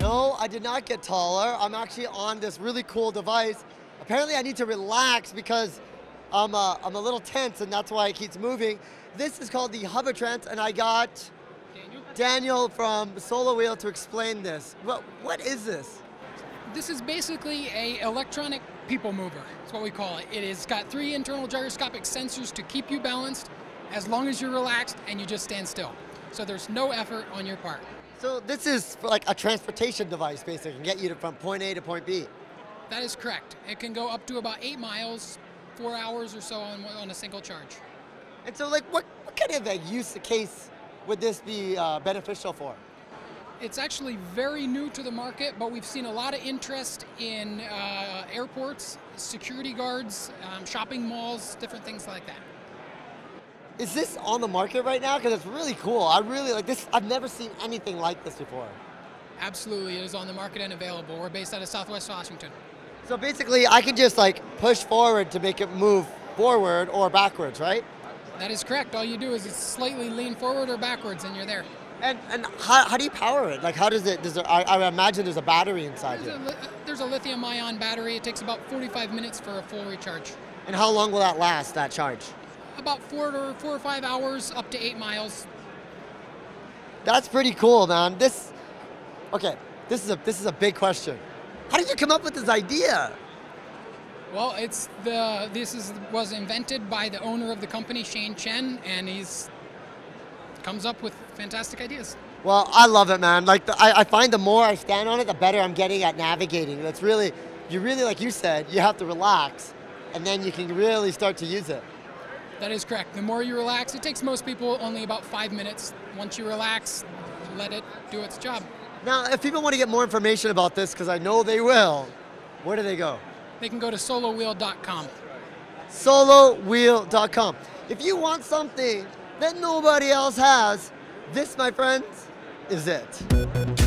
No, I did not get taller. I'm actually on this really cool device. Apparently I need to relax because I'm, uh, I'm a little tense and that's why it keeps moving. This is called the Hovertrax and I got Daniel? From Solowheel to explain this. What, what is this? This is basically a electronic people mover. That's what we call it. It has got three internal gyroscopic sensors to keep you balanced as long as you're relaxed and you just stand still. So there's no effort on your part. So this is like a transportation device basically, can get you from point A to point B. That is correct. It can go up to about eight miles, four hours or so on, on a single charge. And so like what, what kind of a use case would this be uh, beneficial for? It's actually very new to the market, but we've seen a lot of interest in uh, airports, security guards, um, shopping malls, different things like that. Is this on the market right now? Because it's really cool. I really like this. I've never seen anything like this before. Absolutely, it is on the market and available. We're based out of Southwest Washington. So basically, I can just like push forward to make it move forward or backwards, right? That is correct. All you do is slightly lean forward or backwards, and you're there. And and how, how do you power it? Like how does it? Does there? I, I imagine there's a battery inside There's a, here. li- there's a lithium-ion battery. It takes about 45 minutes for a full recharge. And how long will that last? That charge? About four to four or five hours, up to eight miles. That's pretty cool, man. This. Okay, this is a this is a big question. How did you come up with this idea? Well, it's the this is was invented by the owner of the company, Shane Chen, and he's comes up with fantastic ideas. Well, I love it, man. Like the, I, I find the more I stand on it, the better I'm getting at navigating. That's really, you really, like you said, you have to relax, and then you can really start to use it. That is correct. The more you relax, it takes most people only about five minutes. Once you relax, let it do its job. Now, if people want to get more information about this, because I know they will, where do they go? They can go to solowheel.com. Solowheel.com. If you want something that nobody else has, this, my friends, is it.